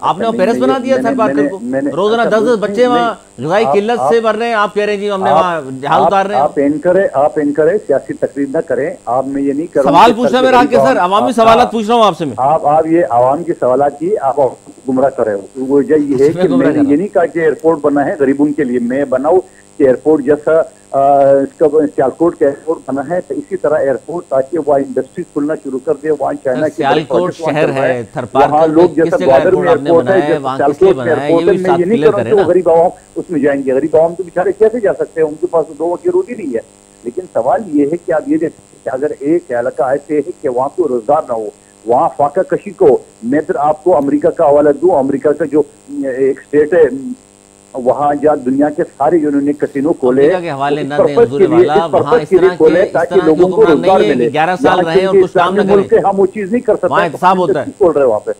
S1: آپ نے وہ
S3: نہیں،
S1: پیرس
S3: میں
S1: بنا دیا
S3: میں
S1: سر
S3: میں
S1: کو؟
S3: میں
S1: روزانہ
S3: اچھا،
S1: دس دس بچے وہاں
S3: آپ-
S1: قلت سے مر رہے ہیں آپ کہہ رہے ہیں جی ہم نے وہاں جہاز
S3: آپ-
S1: اتار رہے ہیں۔
S3: آپ ان کرے آپ ان کرے سیاسی تقریر نہ کریں آپ میں یہ نہیں کروں
S1: سوال پوچھنا میرا
S3: غریب
S1: کے سر
S3: عوام-
S1: عوامی سوالات پوچھ رہا ہوں آپ سے میں۔
S3: آپ آپ یہ عوام کے سوالات کی آپ گمراہ کرے ہو۔ وجہ یہ ہے
S1: میں
S3: کہ میں نے
S1: کر
S3: یہ نہیں کہا کہ ایئرپورٹ بنا ہے غریبوں کے لیے۔ میں بناؤں کہ ایئرپورٹ جیسا آ، اس کا سیالکوٹ کا ایئرپورٹ بنا ہے تو اسی طرح ایئرپورٹ تاکہ وہاں انڈسٹری کھلنا شروع کر دے وہاں چائنا کی
S1: شہر ہے،
S3: وہاں لوگ
S1: میں
S3: جیسا گوادر میں ایئرپورٹ ہے جیسا سیالکوٹ
S1: ہے،
S3: ایئرپورٹ ہے میں یہ نہیں
S1: کریں
S3: کہ وہ۔ غریب عوام اس میں جائیں گے۔ غریب عوام تو بیچارے کیسے جا سکتے ہیں؟ ان کے پاس دو وقت روٹی نہیں ہے۔ لیکن سوال یہ ہے کہ آپ یہ دیکھیں کہ اگر ایک علاقہ ایسے ہے کہ وہاں کوئی روزگار نہ ہو وہاں فاقہ کشی کو میں پھر آپ کو امریکہ کا حوالہ دوں۔ امریکہ کا جو ایک اسٹیٹ ہے وہاں جہاں دنیا کے سارے انہوں نے کسینو کھولے
S1: امریکہ کے حوالے نہ دیں حضور والا، وہاں اس طرح کے- اس طرح کے
S3: لوگوں کو
S1: حکمران نہیں ہے
S3: ملے۔
S1: 11 سال رہے اور
S3: چونکہ
S1: کچھ کام نہ کریں۔
S3: ہم وہ چیز نہیں کر سکتے۔
S1: وہاں احتساب ہوتا ہے۔
S3: کھول رہے وہاں پہ؟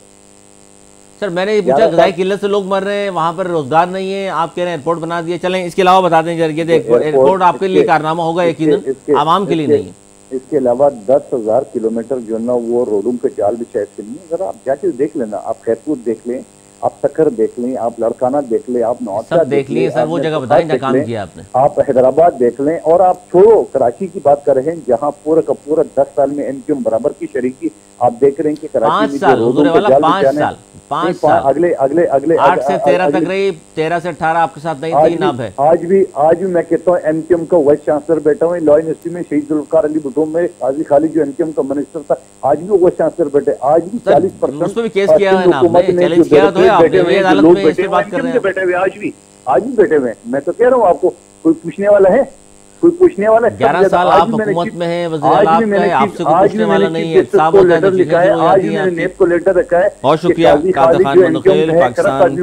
S1: سر میں نے یہ پوچھا
S3: گیارہ
S1: غذائی
S3: سال-
S1: قلت سے لوگ مر رہے ہیں وہاں پر روزگار نہیں ہے آپ کہہ رہے ہیں ایئرپورٹ بنا دیے چلیں اس کے علاوہ بتا دیں یہ
S3: ایئرپورٹ-
S1: آپ کے لیے کارنامہ ہوگا یقیناً
S3: کے-
S1: عوام کے لیے نہیں ہے۔
S3: اس کے علاوہ دس ہزار کلومیٹر جو ہے نا وہ روڈوں کے جال بچھائے سے نہیں ہے ذرا آپ جا کے دیکھ لینا، آپ خیرپور دیکھ لیں۔ آپ سکر دیکھ لیں آپ لڑکانہ دیکھ لیں آپ
S1: سب دیکھ لیے سر وہ جگہ بتائیں جہاں کام کیا آپ نے۔
S3: آپ حیدرآباد دیکھ لیں اور آپ چھوڑو کراچی کی بات کر رہے ہیں جہاں پورا کا پورا دس سال میں ایم کیو برابر کی شریکی آپ دیکھ رہے ہیں کہ کراچی
S1: پانچ سال حضور
S3: کے
S1: والا پانچ سال پانچ سال۔
S3: اگلے اگلے اگلے
S1: آٹھ سے تیرہ تک رہی تیرہ سے اٹھارہ آپ کے ساتھ نہیں تھی ناب ہے
S3: آج بھی آج بھی میں کہتا ہوں ایم کیو ایم کا وائس چانسلر بیٹھا ہوں لا یونیورسٹی میں شہید ذوالفقار علی بھٹو میں قاضی خالد جو ایم کیو ایم کا منسٹر تھا آج بھی وہ وائس چانسلر بیٹھے آج بھی چالیس پرسنٹ
S1: اس پہ بھی کیس کیا ہے نا آپ نے، آپ
S3: بیٹھے ہوئے آج بھی آج بھی بیٹھے ہوئے میں تو کہہ رہا ہوں آپ کو کوئی پوچھنے والا ہے؟ کوئی پوچھنے والا ہے؟
S1: گیارہ سال آپ حکومت میں ہیں وزیر
S3: آج
S1: اعلیٰ
S3: بھی میں
S1: کا ہے آپ سے کوئی پوچھنے والا نہیں ہے صاحب
S3: لیٹر لکھا ہے آج میں نے
S1: آپ کی۔
S3: نیب کو لیٹر رکھا ہے
S1: بہت شکریہ قادر خان
S3: کراچی
S1: پاکستان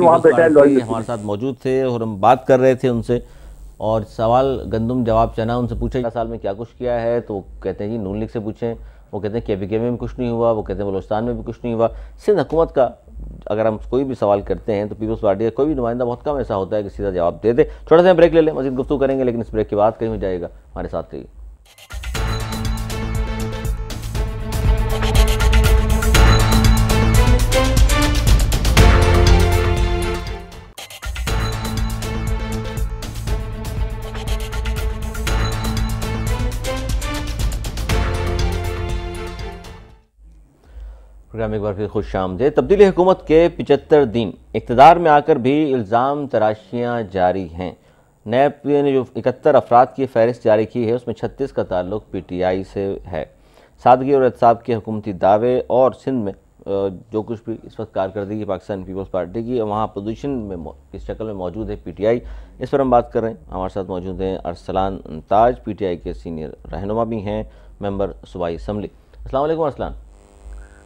S3: لوئر
S1: ہمارے ساتھ۔ موجود تھے اور ہم بات کر رہے تھے ان سے۔ اور سوال گندم جواب چنا ان سے پوچھے سال میں کیا کچھ کیا ہے؟ تو وہ کہتے ہیں جی نون لیگ سے پوچھیں۔ وہ کہتے ہیں کے پی کے میں بھی کچھ نہیں ہوا وہ کہتے ہیں بلوچستان میں بھی کچھ نہیں ہوا۔ سندھ حکومت کا اگر ہم کوئی بھی سوال کرتے ہیں تو پیپلز پارٹی کا کوئی بھی نمائندہ بہت کم ایسا ہوتا ہے کہ سیدھا جواب دے دے۔ چھوٹا سا بریک لے لیں، مزید گفتگو کریں گے، لیکن اس بریک کے بعد کہیں ہو جائے گا ہمارے ساتھ رہیے۔ پروگرام ایک بار پھر خوش آمدید۔ تبدیلی حکومت کے پچہتر دن۔ اقتدار میں آ کر بھی الزام تراشیاں جاری ہیں۔ نیب نے جو اکہتر افراد کی فہرست جاری کی ہے، اس میں چھتیس کا تعلق پی ٹی آئی سے ہے۔ سادگی اور احتساب کے حکومتی دعوے اور سندھ میں جو کچھ بھی اس وقت کارکردگی پاکستان پیپلز پارٹی کی، وہاں اپوزیشن میں اس شکل میں موجود ہے پی ٹی آئی۔ اس پر ہم بات کر رہے ہیں۔ ہمارے ساتھ موجود ہیں ارسلان تاج پی ٹی آئی کے سینئر رہنما بھی ہیں، ممبر صوبائی اسمبلی۔ السلام علیکم ارسلان۔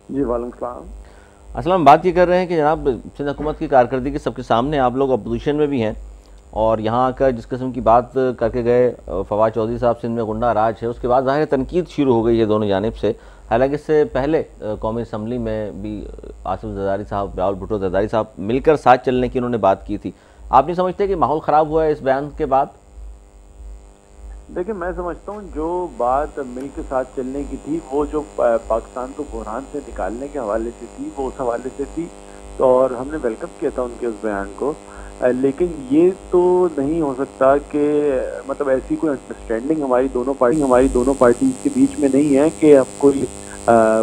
S4: جی وعلیکم السلام۔
S1: اصل ہم بات یہ کر رہے ہیں کہ جناب، سندھ حکومت کی کارکردگی سب کے سامنے آپ لوگ اپوزیشن میں بھی ہیں اور یہاں آ کر جس قسم کی بات کر کے گئے فواد چودھری صاحب سندھ میں، گنڈا راج ہے، اس کے بعد ظاہر تنقید شروع ہو گئی ہے دونوں جانب سے۔ حالانکہ اس سے پہلے قومی اسمبلی میں بھی آصف زرداری صاحب، راول بھٹو زرداری صاحب مل کر ساتھ چلنے کی انہوں نے بات کی تھی۔ آپ نہیں سمجھتے کہ ماحول خراب ہوا ہے اس بیان کے بعد؟
S4: دیکھیں، میں سمجھتا ہوں جو بات مل کے ساتھ چلنے کی تھی، وہ جو پاکستان کو بحران سے نکالنے کے حوالے سے تھی، وہ اس حوالے سے تھی اور ہم نے ویلکم کیا تھا ان کے اس بیان کو۔ لیکن یہ تو نہیں ہو سکتا کہ مطلب ایسی کوئی انڈرسٹینڈنگ ہماری دونوں پارٹی ہماری دونوں پارٹیز کے بیچ میں نہیں ہے کہ ہم کوئی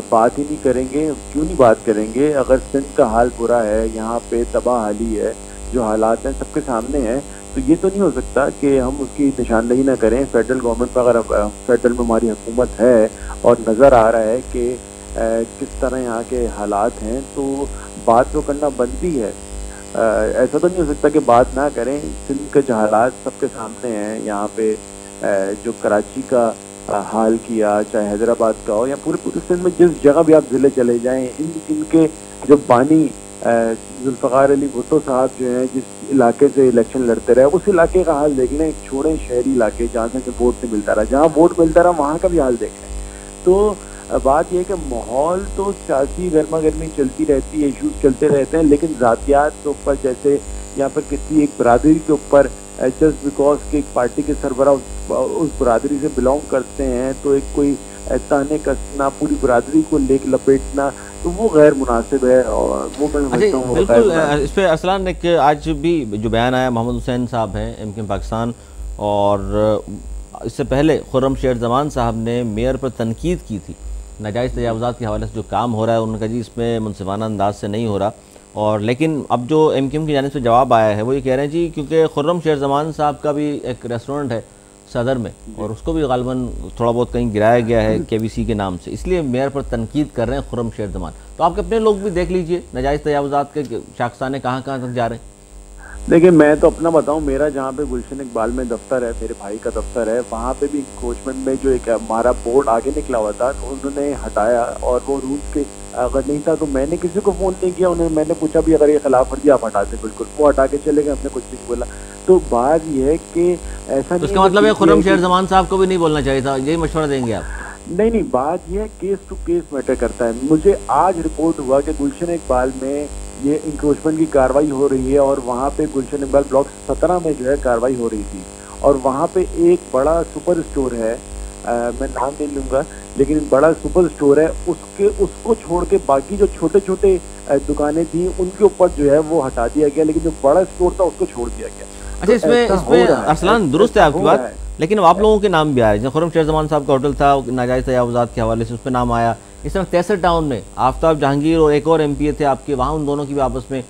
S4: بات ہی نہیں کریں گے، کیوں نہیں بات کریں گے؟ اگر سندھ کا حال برا ہے، یہاں پہ تباہ حالی ہے، جو حالات ہیں، سب کے سامنے ہیں تو یہ تو نہیں ہو سکتا کہ ہم اس کی نشاندہی نہ کریں۔ فیڈرل گورنمنٹ پر اگر فیڈرل میں ہماری حکومت ہے اور نظر آ رہا ہے کہ کس طرح یہاں کے حالات ہیں، تو بات تو کرنا بنتی ہے ایسا تو نہیں ہو سکتا کہ بات نہ کریں۔ سندھ کے جو حالات سب کے سامنے ہیں، یہاں پہ جو کراچی کا حال کیا، چاہے حیدرآباد کا ہو یا پورے پورے سندھ میں جس جگہ بھی آپ ضلع چلے جائیں، ان ان کے جو بانی ذوالفقار علی بھٹو صاحب جو ہیں، جس علاقے سے الیکشن لڑتے رہے، اس علاقے کا حال دیکھ لیں چھوڑیں شہری علاقے جہاں سے ووٹ نہیں ملتا رہا۔ جہاں ووٹ ملتا رہا، وہاں کا بھی حال دیکھ لیں تو بات یہ ہے کہ ماحول تو سیاسی گرما گرمی چلتی رہتی ہے ایشوز چلتے رہتے ہیں، لیکن ذاتیات کے اوپر جیسے یہاں پر کسی ایک برادری کے اوپر جسٹ بیکاز کہ ایک پارٹی کے سربراہ اس برادری سے بلونگ کرتے ہیں، تو ایک کوئی تانے کسنا پوری برادری کو لے کے لپیٹنا تو وہ غیر مناسب ہے اور وہ میں سمجھتا ہوں
S1: بالکل اس پہ ارسلان ایک آج بھی جو بیان آیا محمد حسین صاحب ہیں ایم کے پاکستان اور اس سے پہلے خرم شیر زمان صاحب نے میئر پر تنقید کی تھی۔ ناجائز تجاوزات کے حوالے سے جو کام ہو رہا ہے انہوں نے کہا جی اس میں منصفانہ انداز سے نہیں ہو رہا۔ اور لیکن اب جو ایم کیو ایم کی جانب سے جواب آیا ہے وہ یہ کہہ رہے ہیں جی کیونکہ خرم شیر زمان صاحب کا بھی ایک ریسٹورنٹ ہے صدر میں اور اس کو بھی غالباً تھوڑا بہت کہیں گرایا گیا ہے کے بی سی کے نام سے۔ اس لیے میئر پر تنقید کر رہے ہیں خرم شیر زمان تو آپ کے اپنے لوگ بھی دیکھ لیجیے ناجائز تجاوزات کے شاخسانے کہاں کہاں تک جا رہے ہیں۔
S4: دیکھیں میں تو اپنا بتاؤں میرا جہاں پہ گلشن اقبال میں دفتر ہے میرے بھائی کا دفتر ہے وہاں پہ بھی انکروچمنٹ میں جو ایک ہمارا بورڈ آگے نکلا ہوا تھا تو انہوں نے ہٹایا اور وہ رولس کے اگر نہیں تھا تو میں نے کسی کو فون نہیں کیا انہوں نے میں نے پوچھا بھی اگر یہ خلاف ورزی آپ ہٹا دیں بالکل۔ وہ ہٹا کے چلے گئے ہم نے کچھ نہیں بولا۔ تو بات یہ ہے کہ ایسا
S1: اس کا مطلب ہے خرم شیر زمان صاحب کو بھی نہیں بولنا چاہیے تھا یہی مشورہ دیں گے آپ۔
S4: نہیں نہیں بات یہ ہے کیس ٹو کیس میٹر کرتا ہے۔ مجھے آج رپورٹ ہوا کہ گلشن اقبال میں یہ انکروچمنٹ کی کاروائی ہو رہی ہے اور وہاں پہ گلشن اقبال بلاک سترہ میں جو ہے کاروائی ہو رہی تھی اور وہاں پہ ایک بڑا سپر اسٹور ہے میں نام نہیں لوں گا، لیکن بڑا سپر اسٹور ہے، اس کے، اس کو چھوڑ کے باقی جو چھوٹے چھوٹے دکانیں تھیں، ان کے اوپر جو ہے وہ ہٹا دیا گیا، لیکن جو بڑا اسٹور تھا، اس کو چھوڑ دیا گیا۔
S1: اچھا اس میں اس میں ارسلان درست ہے آپ کی بات لیکن آپ لوگوں کے نام بھی آئے جیسے خرم شیر زمان صاحب کا ہوٹل تھا ناجائز تجاوزات کے حوالے سے اس پہ نام آیا۔ اس طرح تیسر ٹاؤن میں آفتاب جہانگیر اور ایک اور ایم پی اے تھے آپ کے وہاں ان دونوں کی بھی آپس میں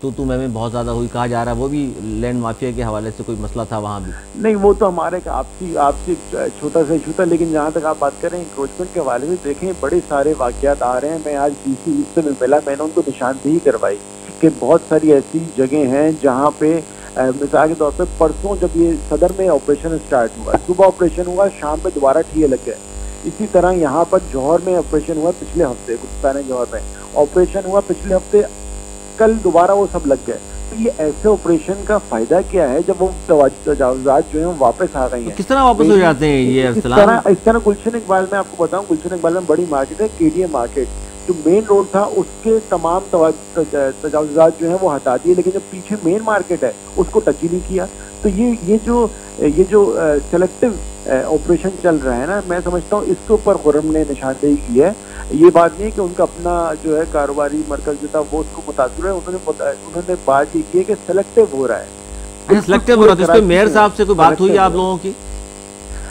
S1: تو تو میں بہت زیادہ ہوئی کہا جا رہا ہے وہ بھی لینڈ مافیا کے حوالے سے کوئی مسئلہ تھا وہاں بھی۔
S4: نہیں وہ تو ہمارے آپسی آپسی چھوٹا سا ایشو تھا لیکن جہاں تک آپ بات کر رہے ہیں انکروچمنٹ کے حوالے سے دیکھیں بڑے سارے واقعات آ رہے ہیں۔ میں آج ڈی سی اس سے میں ملا میں نے ان کو نشاندہی کروائی کہ بہت ساری ایسی جگہیں ہیں جہاں پہ مثال کے طور پہ پرسوں جب یہ صدر میں آپریشن اسٹارٹ ہوا صبح آپریشن ہوا شام پہ دوبارہ ٹھیے لگ گئے اسی طرح یہاں پر جوہر میں آپریشن ہوا پچھلے ہفتے گلستان جوہر میں۔ آپریشن ہوا پچھلے ہفتے کل دوبارہ وہ سب لگ گئے۔ تو یہ ایسے آپریشن کا فائدہ کیا ہے جب وہ تجاوزات جو ہیں واپس آ گئی ہیں؟
S1: کس طرح واپس ہو جاتے ہیں یہ
S4: اس طرح اس طرح گلشن اقبال میں آپ کو بتاؤں گلشن اقبال میں بڑی مارکیٹ ہے کے ڈی اے مارکیٹ جو مین روڈ تھا اس کے تمام تجاوزات جو ہیں وہ ہٹا دیے لیکن جو پیچھے مین مارکیٹ ہے اس کو ٹچ ہی نہیں کیا۔ تو یہ یہ جو یہ جو سلیکٹو آپریشن چل رہا ہے نا میں سمجھتا ہوں اس کے اوپر خرم نے نشاندہی کی ہے۔ یہ بات نہیں ہے کہ ان کا اپنا جو ہے کاروباری مرکز جو تھا وہ اس کو متاثر ہے انہوں نے انہوں نے بات یہ کی ہے کہ سلیکٹو ہو رہا ہے۔
S1: سلیکٹو ہو رہا ہے۔ اس پہ میئر صاحب سے کوئی بات ہوئی آپ لوگوں کی؟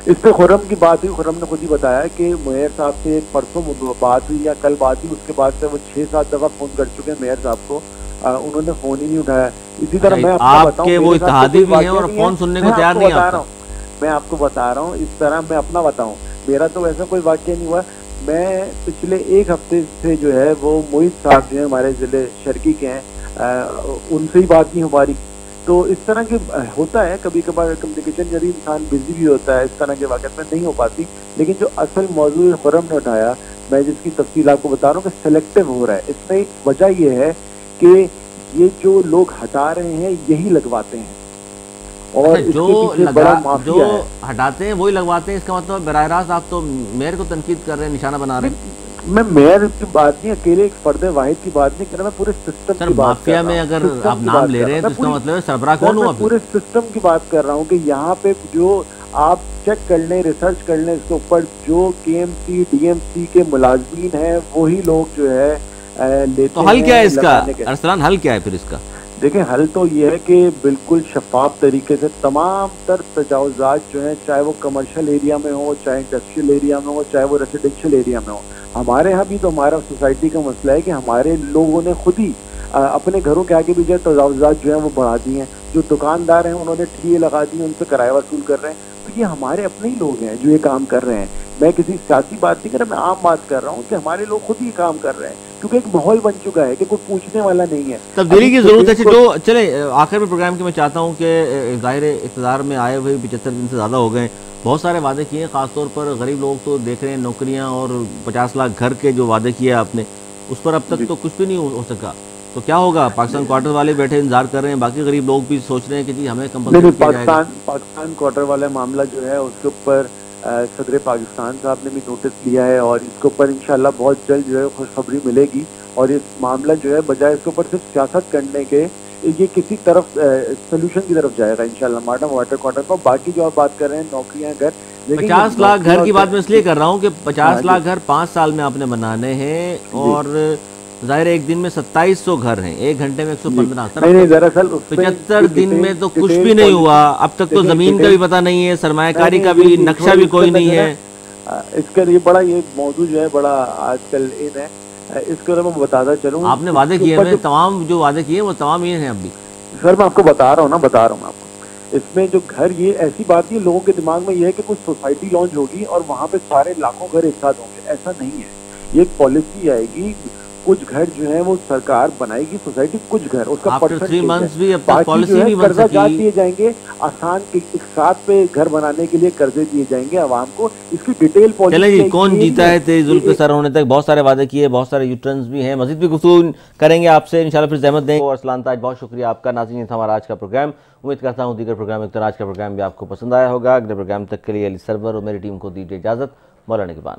S4: اس پہ خرم کی بات ہوئی خرم نے خود ہی بتایا کہ میئر صاحب سے پرسوں بات ہوئی یا کل بات ہوئی اس کے بعد سے وہ چھ سات دفعہ فون کر چکے ہیں میئر صاحب کو۔ انہوں نے فون ہی نہیں اٹھایا۔ اسی طرح میں
S1: آپ کے وہ اتحادی بھی ہیں اور فون سننے کو تیار نہیں
S4: آتا میں آپ کو بتا رہا ہوں اس طرح میں اپنا بتاؤں۔ میرا تو ایسا کوئی واقعہ نہیں ہوا۔ میں پچھلے ایک ہفتے سے جو ہے وہ موہت صاحب جو ہیں ہمارے ضلع شرکی کے ہیں ان سے ہی بات نہیں ہماری تو اس طرح کے ہوتا ہے کبھی کبھار کمیونیکیشن جب انسان بزی بھی ہوتا ہے اس طرح کے واقعات میں نہیں ہو پاتی لیکن جو اصل موضوع خرم نے اٹھایا میں جس کی تفصیل آپ کو بتا رہا ہوں کہ سلیکٹو ہو رہا ہے۔ اس میں وجہ یہ ہے کہ یہ جو لوگ ہٹا رہے ہیں یہی لگواتے ہیں۔
S1: اور اچھا، جو ہٹاتے ہیں وہی لگواتے ہیں اس کا مطلب براہ راست آپ تو میئر کو تنقید کر رہے ہیں نشانہ بنا رہے ہیں۔
S4: میں میئر کی بات نہیں اکیلے ایک فرد واحد کی بات نہیں کر رہا میں پورے سسٹم کی بات
S1: مافیا میں اگر آپ نام لے رہے ہیں تو اس کا مطلب سربراہ کون ہوا
S4: پورے سسٹم کی بات کر رہا ہوں کہ یہاں پہ جو آپ چیک کر لیں ریسرچ کر لیں اس کے اوپر جو K M C D M C کے ملازمین ہیں وہی لوگ جو ہے
S1: تو حل کیا ہے اس کا؟ ارسلان حل کیا ہے پھر اس کا؟
S4: دیکھیں، حل تو یہ ہے کہ بالکل شفاف طریقے سے تمام تر تجاوزات جو ہیں، چاہے وہ کمرشل ایریا میں ہو چاہے انڈسٹریل ایریا میں ہو چاہے وہ ریسیڈینشل ایریا میں ہو ہمارے یہاں بھی تو ہمارا سوسائٹی کا مسئلہ ہے کہ ہمارے لوگوں نے خود ہی اپنے گھروں کے آگے بھی جو ہے تجاوزات جو ہیں وہ بڑھا دی ہیں۔ جو دکاندار ہیں، انہوں نے ٹھیے لگا دی ہیں، ان سے کرایہ وصول کر رہے ہیں۔ تو یہ ہمارے اپنے ہی لوگ ہیں جو یہ کام کر رہے ہیں۔ میں کسی سیاسی بات نہیں کر رہا میں عام بات کر رہا ہوں کہ ہمارے لوگ خود ہی کام کر رہے ہیں۔ کیونکہ ایک ماحول بن چکا ہے کہ کوئی پوچھنے والا نہیں ہے۔
S1: تبدیلی کی ضرورت ہے جو چلے آخر میں پروگرام کی میں چاہتا ہوں کہ ظاہر اقتدار میں آئے ہوئے پچہتر دن سے زیادہ ہو گئے۔ بہت سارے وعدے کیے ہیں خاص طور پر غریب لوگ تو دیکھ رہے ہیں نوکریاں اور پچاس لاکھ گھر کے جو وعدے کیے آپ نے۔ اس پر اب تک جی۔ تو کچھ بھی نہیں ہو سکا۔ تو کیا ہوگا؟ پاکستان کوارٹر والے بیٹھے انتظار کر رہے ہیں۔ باقی غریب لوگ بھی سوچ رہے ہیں کہ جی ہمیں
S4: پاکستان پاکستان کوارٹر والا معاملہ جو ہے اس کے اوپر صدر پاکستان صاحب نے بھی نوٹس لیا ہے اور اس کے اوپر انشاءاللہ بہت جلد جو ہے خوشخبری ملے گی اور یہ معاملہ جو ہے بجائے اس کے اوپر صرف سیاست کرنے کے یہ کسی طرف سولوشن کی طرف جائے گا انشاءاللہ ماڈرن واٹر کوارٹر کو باقی جو آپ بات کر رہے ہیں نوکریاں گھر۔
S1: پچاس لاکھ گھر کی بات میں اس لیے کر رہا ہوں کہ
S4: ہاں
S1: پچاس
S4: جی۔
S1: لاکھ گھر پانچ سال میں آپ نے بنانے ہیں اور ظاہر ہے ایک دن میں ستائیس سو گھر ہیں ایک گھنٹے میں ایک سو پندرہ پچہتر دن میں تو کچھ بھی نہیں ہوا اب تک تو زمین کا بھی پتہ نہیں ہے سرمایہ کاری کا بھی نقشہ بھی کوئی نہیں ہے۔
S4: اس کا یہ بڑا یہ موضوع جو ہے بڑا آج کل ان ہے۔ اس کے میں بتاتا چلوں۔
S1: آپ نے وعدے کیے
S4: جو-
S1: تمام جو وعدے کیے وہ تمام یہ ہیں اب بھی
S4: سر میں آپ کو بتا رہا ہوں نا بتا رہا ہوں میں آپ کو۔ اس میں جو گھر یہ ایسی بات نہیں لوگوں کے دماغ میں یہ ہے کہ کچھ سوسائٹی لانچ ہوگی اور وہاں پہ سارے لاکھوں گھر ایک ساتھ ہوں گے ایسا نہیں ہے۔ یہ ایک پالیسی آئے گی کچھ گھر جو ہیں وہ سرکار بنائے گی سوسائٹی کچھ گھر اس کا قرضہ جات۔ دیے جائیں گے آسان ایک ساتھ پہ گھر بنانے کے لیے قرضے دیے جائیں گے عوام کو۔ اس کی ڈیٹیل پالیسی
S1: جی کون جیتا ہے تیز کے سر ہونے تک؟ بہت سارے وعدے کیے بہت سارے یوٹرنز بھی ہیں۔ مزید بھی گفتگو کریں گے آپ سے انشاءاللہ پھر زحمت دیں اور اسلان تاج بہت شکریہ آپ کا۔ ناظرین تھا ہمارا آج کا پروگرام۔ امید کرتا ہوں دیگر پروگرام ایک آج کا پروگرام بھی آپ کو پسند آیا ہوگا۔ اگلے پروگرام تک کے لیے علی سرور اور میری ٹیم کو دیجیے اجازت مولانا کے بعد